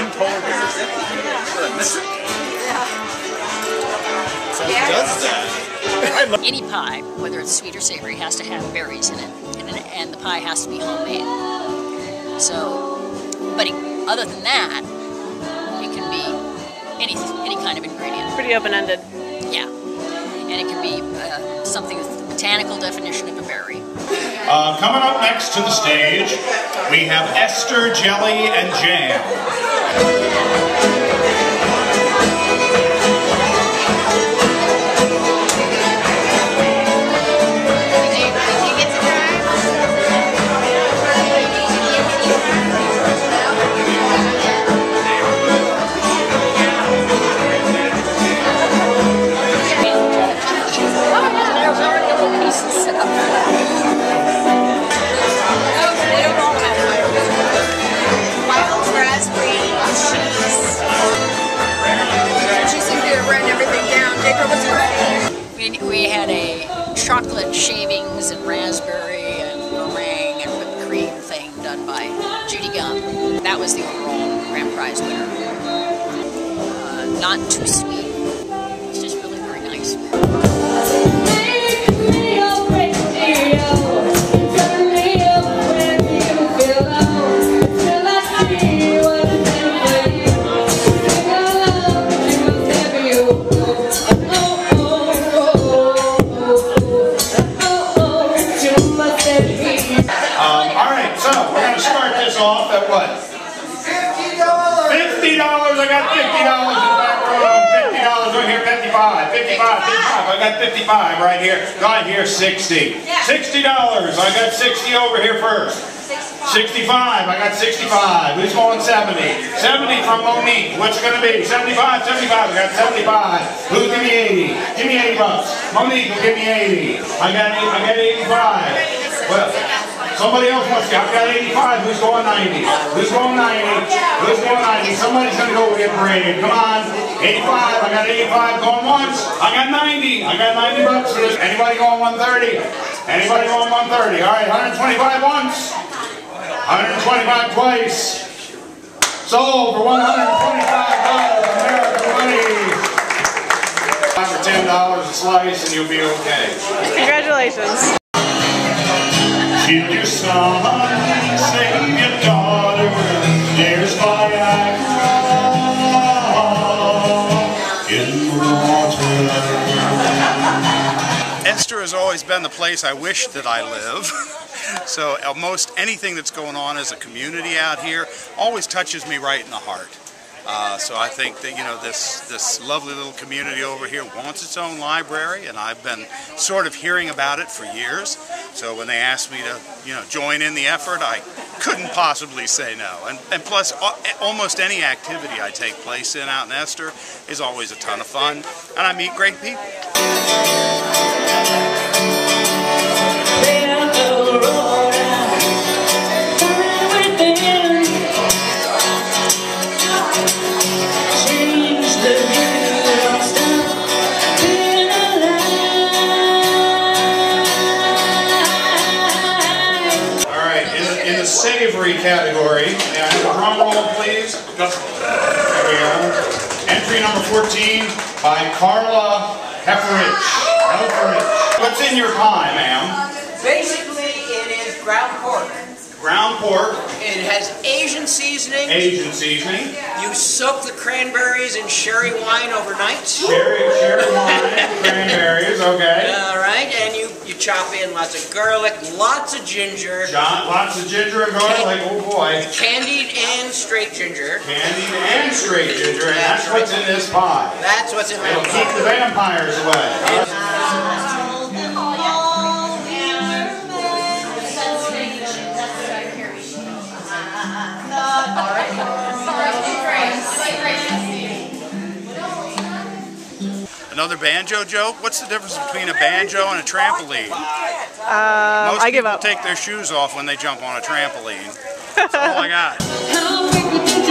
Goodness. So who does that? Any pie, whether it's sweet or savory, has to have berries in it, and, and the pie has to be homemade. So, but it, other than that, it can be any any kind of ingredient. Pretty open-ended. Yeah, and it can be uh, something with the botanical definition of a berry. Uh, coming up next to the stage, we have Esther Jelly and Jam. Had a chocolate shavings and raspberry and meringue and whipped cream thing done by Judy Gum. That was the overall grand prize winner. Uh, not too sweet. This off at what? $50. $50. I got $50 in the back room. $50 right here. 55 55 55 I got 55 right here. Right here, 60 $60. I got 60 over here first. 65. I got 65. Who's going 70? 70 from Monique. What's it going to be? 75, 75. I got 75. Who's give me 80? Give me 80 bucks. Monique will give me 80. I got I got 85. Well, somebody else wants to. I've got 85. Who's going 90? Who's going 90? Who's going 90? Somebody's going to go get paraded. Come on. 85. I got 85 going once. I got 90. I got 90 bucks for this. Anybody going 130? Anybody going 130? All right, 125 once. 125 twice. Sold for $125 American money. For $10 a slice and you'll be okay. Congratulations. Your son, save your daughter, there's in the water. Ester has always been the place I wish that I live. so uh, almost anything that's going on as a community out here always touches me right in the heart. Uh, so I think that you know this this lovely little community over here wants its own library, and I've been sort of hearing about it for years. So when they asked me to you know join in the effort, I couldn't possibly say no. And and plus, almost any activity I take place in out in Ester is always a ton of fun, and I meet great people. Category, may I have a drum roll, please? There we go. Entry number 14 by Carla Hefferich. Hefferich. What's in your pie, ma'am? Basically, it is ground pork. Ground pork, It has Asian seasoning. Asian seasoning, You soak the cranberries in sherry wine overnight. cherry, cherry wine, cranberries, okay. All right, and you, you chop in lots of garlic, lots of ginger, John, lots of ginger and garlic, oh boy. candied and straight ginger. Candied and straight ginger, and that's what's in this pie. That's what's in It'll keep the vampires away. Uh, Another banjo joke? What's the difference between a banjo and a trampoline? Um, Most I give people up. take their shoes off when they jump on a trampoline. That's all I got. How frequent